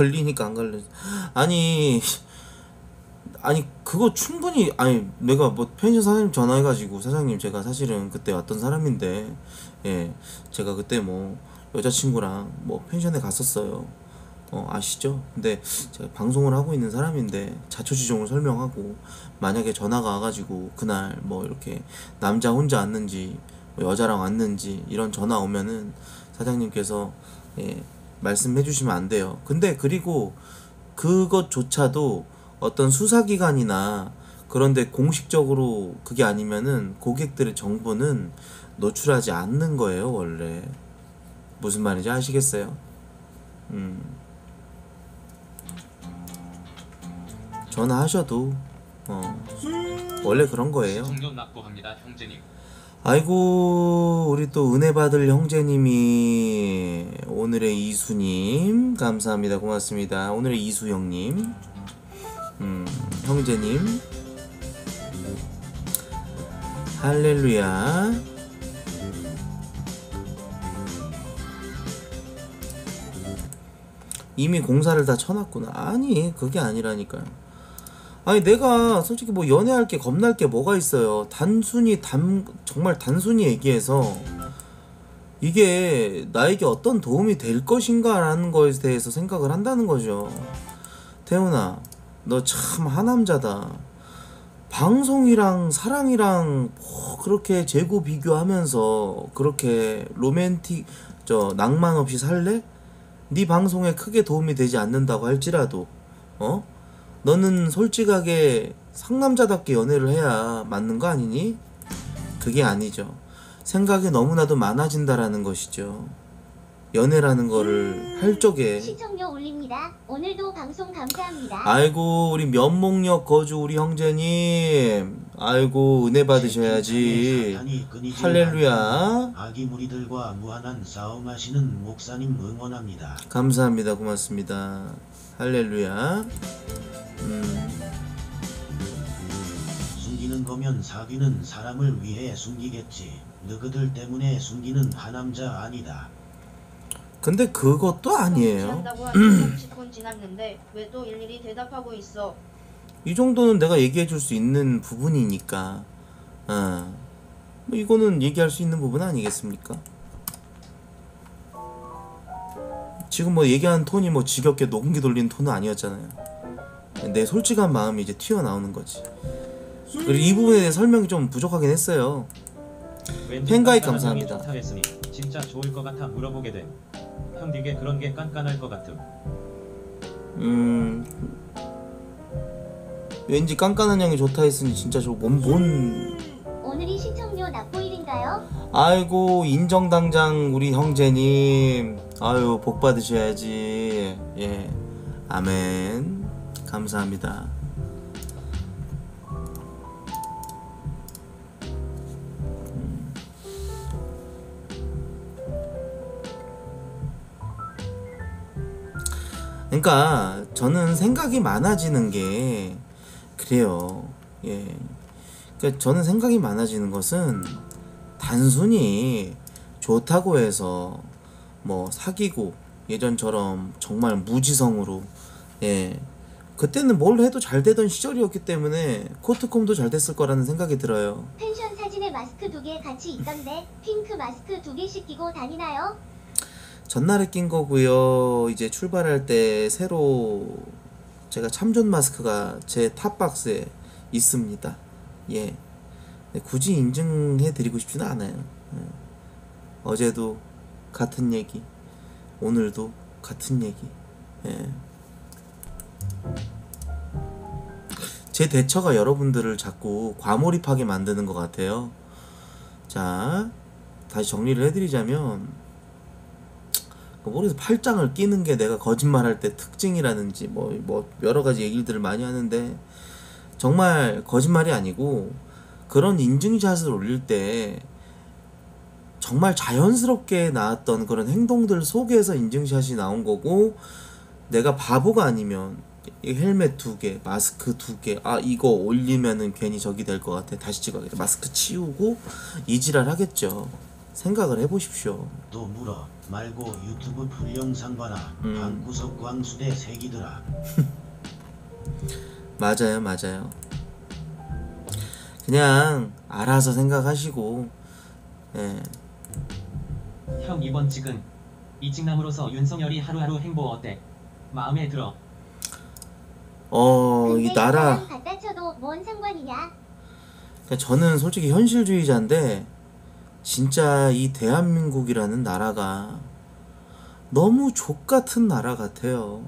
A: 걸리니까 안 걸려. 아니, 아니 그거 충분히 아니 내가 뭐 펜션 사장님 전화해가지고 사장님 제가 사실은 그때 왔던 사람인데 예 제가 그때 뭐 여자친구랑 뭐 펜션에 갔었어요. 어 아시죠? 근데 제가 방송을 하고 있는 사람인데 자초지종을 설명하고 만약에 전화가 와가지고 그날 뭐 이렇게 남자 혼자 왔는지 뭐 여자랑 왔는지 이런 전화 오면은 사장님께서 예 말씀해 주시면 안 돼요. 근데 그리고 그것조차도 어떤 수사기관이나 그런데 공식적으로 그게 아니면은 고객들의 정보는 노출하지 않는 거예요 원래 무슨 말인지 아시겠어요? 음 전화하셔도 어 원래 그런 거예요.
I: 성격 납부합니다, 형제님.
A: 아이고 우리 또 은혜 받을 형제님이 오늘의 이수님 감사합니다. 고맙습니다. 오늘의 이수 형님 음 형제님. 할렐루야. 이미 공사를 다 쳐놨구나. 아니 그게 아니라니까요 아니 내가 솔직히 뭐 연애할 게 겁날 게 뭐가 있어요. 단순히 단 정말 단순히 얘기해서 이게 나에게 어떤 도움이 될 것인가 라는 거에 대해서 생각을 한다는 거죠. 태훈아, 너 참 하남자다. 방송이랑 사랑이랑 뭐 그렇게 재고 비교하면서 그렇게 로맨틱 저 낭만 없이 살래? 네 방송에 크게 도움이 되지 않는다고 할지라도 어? 너는 솔직하게 상남자답게 연애를 해야 맞는 거 아니니? 그게 아니죠. 생각이 너무나도 많아진다라는 것이죠. 연애라는 거를 할 적에
E: 시청료 올립니다. 오늘도 방송 감사합니다.
A: 아이고 우리 면목역 거주 우리 형제님 아이고 은혜 받으셔야지 할렐루야
C: 아기 무리들과 무한한 싸움하시는 목사님 응원합니다.
A: 감사합니다 고맙습니다 할렐루야 음
C: 숨기는 거면 사귀는 사람을 위해 숨기겠지. 너희들 때문에 숨기는 하남자 아니다.
A: 근데 그것도 아니에요
J: 한다고 한 30분 지났는데 왜 또 일일이 대답하고 있어?
A: 이 정도는 내가 얘기해 줄 수 있는 부분이니까 어. 뭐 이거는 얘기할 수 있는 부분 아니겠습니까? 지금 뭐 얘기하는 톤이 뭐 지겹게 녹음기 돌리는 톤은 아니었잖아요 내 솔직한 마음이 이제 튀어나오는 거지. 그리고 이 부분에 대해 설명이 좀 부족하긴 했어요. 팬가입 감사합니다.
G: 진짜 좋을 것 같아 물어보게 됨. 형 되게 그런 게 깐깐할 것 같음.
A: 음. 왠지 깐깐한 형이 좋다 했으니 진짜 저뭔 뭔.
E: 오늘이 시청료 납부일인가요?
A: 아이고 인정 당장 우리 형제님. 아유 복 받으셔야지. 예. 아멘 감사합니다. 그러니까 저는 생각이 많아지는 게 그래요. 예. 그러니까 저는 생각이 많아지는 것은 단순히 좋다고 해서 뭐 사귀고 예전처럼 정말 무지성으로 예 그때는 뭘 해도 잘 되던 시절이었기 때문에 코트콤도 잘 됐을 거라는 생각이 들어요.
E: 펜션 사진에 마스크 두 개 같이 있던데 핑크 마스크 두 개씩 끼고 다니나요?
A: 전날에 낀 거고요. 이제 출발할 때 새로 제가 참존 마스크가 제 탑박스에 있습니다. 예. 네, 굳이 인증해 드리고 싶지는 않아요. 예. 어제도 같은 얘기, 오늘도 같은 얘기. 예. 제 대처가 여러분들을 자꾸 과몰입하게 만드는 것 같아요. 자, 다시 정리를 해드리자면, 모르겠어 팔짱을 끼는 게 내가 거짓말할 때 특징이라든지 뭐, 뭐 여러 가지 얘기들을 많이 하는데 정말 거짓말이 아니고 그런 인증샷을 올릴 때 정말 자연스럽게 나왔던 그런 행동들 속에서 인증샷이 나온 거고 내가 바보가 아니면 이 헬멧 두 개, 마스크 두 개, 아 이거 올리면은 괜히 저기 될 것 같아 다시 찍어야겠다 마스크 치우고 이지랄 하겠죠 생각을 해보십시오
C: 또 물어 말고 유튜브 풀 영상 봐라
A: 음.
C: 방구석 광수대 새끼들아
A: 맞아요, 맞아요. 그냥 알아서 생각하시고, 예,
G: 형 이번 찍은 이직남으로서 윤석열이 하루하루 행보 어때? 마음에 들어.
A: 어, 이 나라,
E: 갖다 쳐도 뭔 상관이냐?
A: 그러니까 저는 솔직히 현실주의자인데, 진짜 이 대한민국이라는 나라가 너무 족 같은 나라 같아요.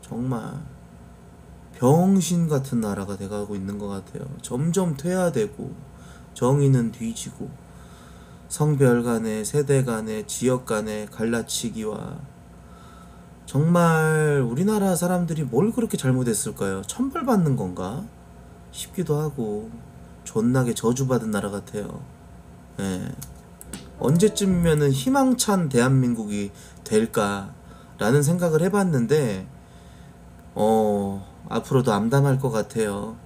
A: 정말. 병신 같은 나라가 돼가고 있는 것 같아요. 점점 퇴화되고, 정의는 뒤지고, 성별 간의, 세대 간의, 지역 간의 갈라치기와, 정말 우리나라 사람들이 뭘 그렇게 잘못했을까요? 천벌 받는 건가? 싶기도 하고, 존나게 저주받은 나라 같아요. 예. 언제쯤이면은 희망찬 대한민국이 될까라는 생각을 해봤는데, 어, 앞으로도 암담할 것 같아요.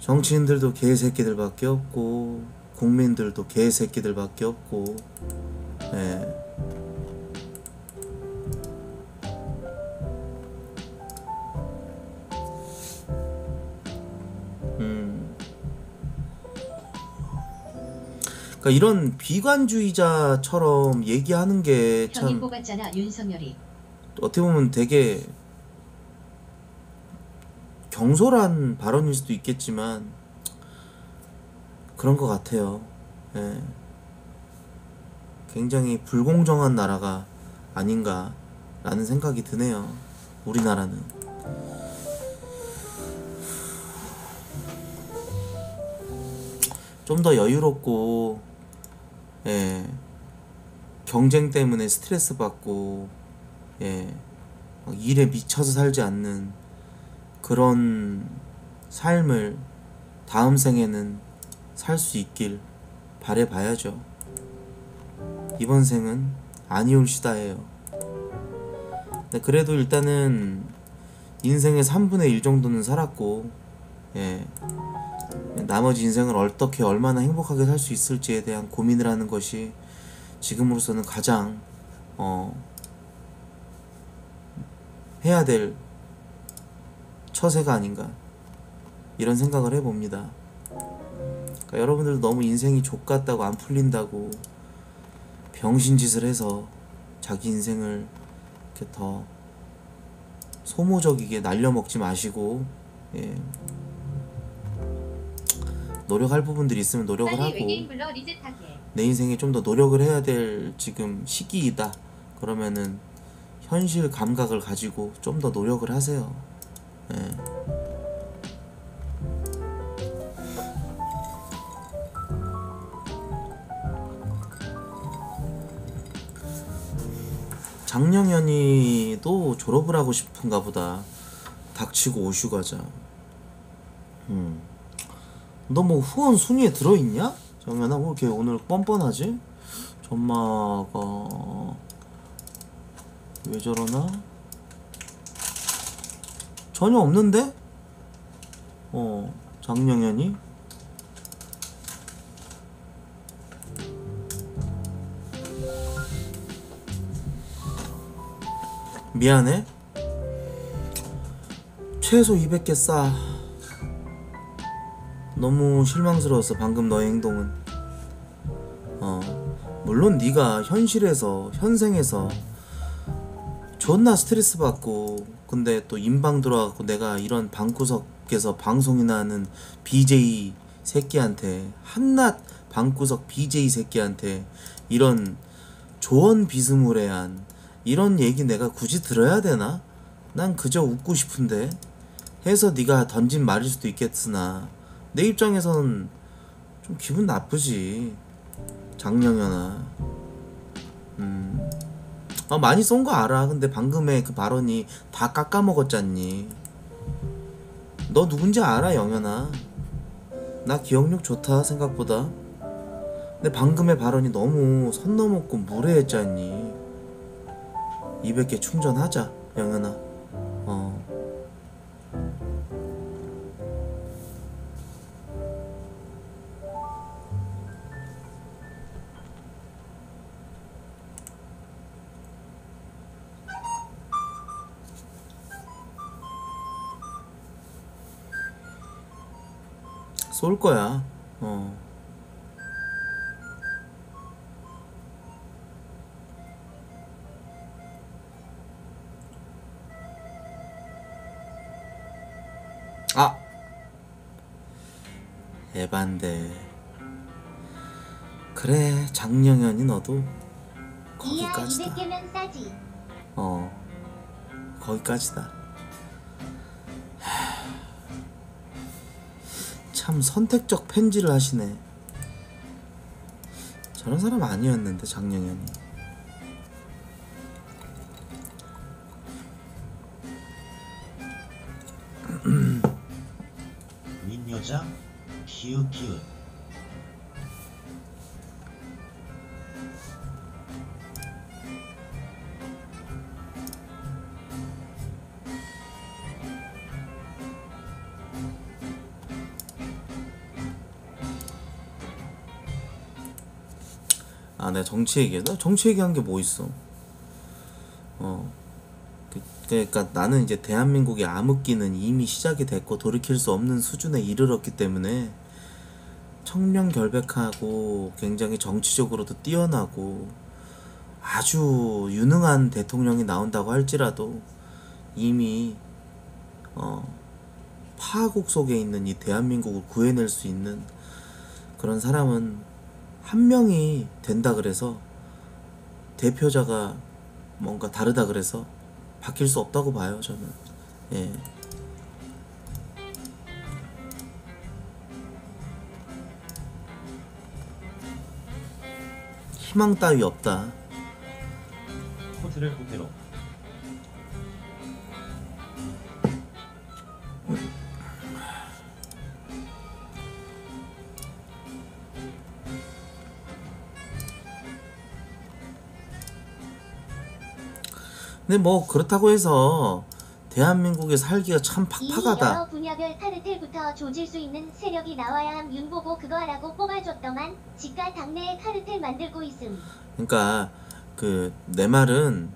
A: 정치인들도 개새끼들밖에 없고, 국민들도 개새끼들밖에 없고, 예. 그러니까 이런 비관주의자처럼 얘기하는 게
H: 형이
A: 참
H: 뽑았잖아 윤석열이.
A: 어떻게 보면 되게 경솔한 발언일 수도 있겠지만 그런 것 같아요. 예. 굉장히 불공정한 나라가 아닌가라는 생각이 드네요. 우리나라는. 좀 더 여유롭고, 예. 경쟁 때문에 스트레스 받고, 예. 막 일에 미쳐서 살지 않는 그런 삶을 다음 생에는 살 수 있길 바래봐야죠. 이번 생은 아니올시다예요. 근데 그래도 일단은 인생의 3분의 1 정도는 살았고, 예. 나머지 인생을 어떻게 얼마나 행복하게 살 수 있을지에 대한 고민을 하는 것이 지금으로서는 가장 어 해야 될 처세가 아닌가 이런 생각을 해봅니다. 그러니까 여러분들도 너무 인생이 족같다고 안 풀린다고 병신짓을 해서 자기 인생을 이렇게 더 소모적이게 날려먹지 마시고 예. 노력할 부분들이 있으면 노력을 하고. 내 인생에 좀 더 노력을 해야 될 지금 시기이다. 그러면은 현실 감각을 가지고 좀 더 노력을 하세요. 예. 장영현이도 졸업을 하고 싶은가 보다. 닥치고 오슈 가자. 음. 너 뭐 후원 순위에 들어있냐? 정연아 왜 이렇게 오늘 뻔뻔하지? 전마가 왜 저러나? 전혀 없는데? 어, 장영현이? 미안해. 최소 200개 싸. 너무 실망스러웠어 방금 너의 행동은. 어, 물론 네가 현실에서 현생에서 존나 스트레스 받고 근데 또 인방 들어와갖고 내가 이런 방구석에서 방송이나 하는 BJ 새끼한테 한낱 방구석 BJ 새끼한테 이런 조언 비스무레한 이런 얘기 내가 굳이 들어야 되나? 난 그저 웃고 싶은데 해서 네가 던진 말일 수도 있겠으나 내 입장에서는 좀 기분 나쁘지 장영현아 음 어, 많이 쏜 거 알아. 근데 방금의 그 발언이 다 깎아먹었잖니. 너 누군지 알아, 영현아. 나 기억력 좋다, 생각보다. 근데 방금의 발언이 너무 선 넘었고 무례했잖니. 200개 충전하자, 영현아. 어. 쏠 거야. 어. 아. 에반데. 그래, 장영현이 너도 거기까지다.
E: 200개면 싸지.
A: 어. 거기까지다. 참 선택적 편지를 하시네. 저런 사람 아니었는데 장영현이.
C: 민여자 키읔키읔
A: 정치 얘기해. 나 정치 얘기한 게 뭐 있어? 어. 그, 그러니까 나는 이제 대한민국의 암흑기는 이미 시작이 됐고 돌이킬 수 없는 수준에 이르렀기 때문에 청명결백하고 굉장히 정치적으로도 뛰어나고 아주 유능한 대통령이 나온다고 할지라도 이미 어, 파국 속에 있는 이 대한민국을 구해낼 수 있는 그런 사람은 한 명이 된다 그래서 대표자가 뭔가 다르다 그래서 바뀔 수 없다고 봐요 저는. 예. 희망 따위 없다.
G: 코트를 부패로
A: 근데 뭐 그렇다고 해서 대한민국에 살기가
E: 참이
A: 팍팍하다
E: 여러 분야별 카르텔부터 조질 수 있는 세력이 나와야 함 윤보고 그거 하라고 뽑아줬더만 지가 당내에 카르텔 만들고 있음.
A: 그러니까 그 내 말은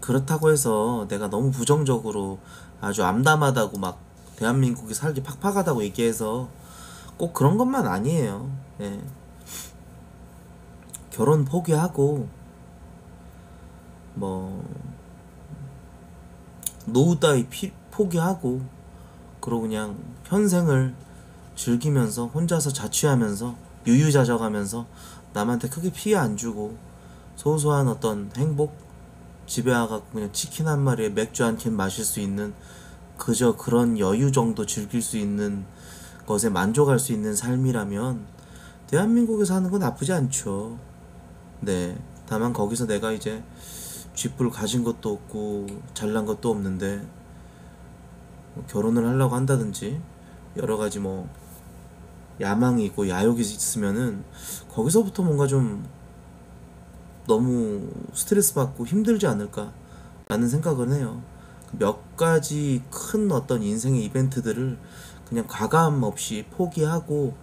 A: 그렇다고 해서 내가 너무 부정적으로 아주 암담하다고 막 대한민국이 살기 팍팍하다고 얘기해서 꼭 그런 것만 아니에요. 예. 결혼 포기하고 뭐 노후 따위 피, 포기하고 그러고 그냥 현생을 즐기면서 혼자서 자취하면서 유유자적하면서 남한테 크게 피해 안 주고 소소한 어떤 행복 집에 와갖고 그냥 치킨 한 마리에 맥주 한 캔 마실 수 있는 그저 그런 여유 정도 즐길 수 있는 것에 만족할 수 있는 삶이라면 대한민국에 사는 건 나쁘지 않죠. 네. 다만 거기서 내가 이제 쥐뿔 가진 것도 없고 잘난 것도 없는데 뭐 결혼을 하려고 한다든지 여러 가지 뭐 야망이 있고 야욕이 있으면은 거기서부터 뭔가 좀 너무 스트레스 받고 힘들지 않을까 라는 생각을 해요. 몇 가지 큰 어떤 인생의 이벤트들을 그냥 과감 없이 포기하고